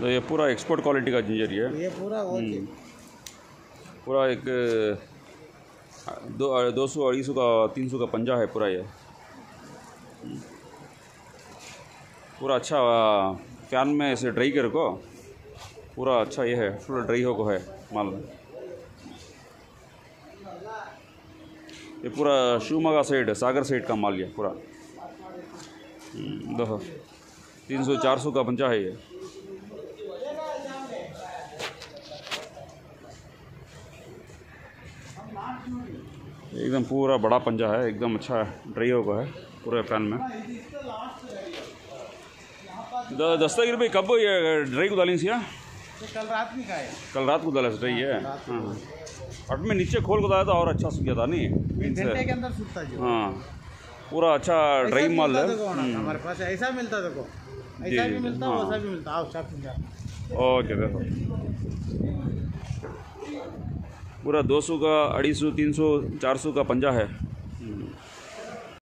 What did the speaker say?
तो ये पूरा एक्सपोर्ट क्वालिटी का जिंजर है ये पूरा पूरा एक दो दो सौ अढ़ी सौ का तीन सौ का पंजा है पूरा ये। पूरा अच्छा फ़ैन में ऐसे ड्राई कर को पूरा अच्छा ये है पूरा ड्राई हो को है माल ये पूरा शिवमोगा साइड सागर साइड का माल ये पूरा। दो तीन सौ चार सौ का पंजा है ये। एकदम पूरा बड़ा पंजा है एकदम अच्छा ड्राई होगा है पूरे पैन में। द- दस्तगीर भाई कब ये ड्राई को डाली सी हाँ? कल रात में का है कल रात को डाला ड्राई है। हाँ। और मैं नीचे खोल को डाला था और अच्छा सूख गया था नहीं? घंटे के अंदर सूखता जो। हाँ। पूरा अच्छा ड्राई माल है। ना, हम्म, हमारे पास ऐसा मिलता देखो ऐसा भी मिलता हाँ। वैसा भी मिलता। आओ ओके देखो। पूरा दो सौ का अढ़ी सौ तीन सौ चार सौ का पंजा है।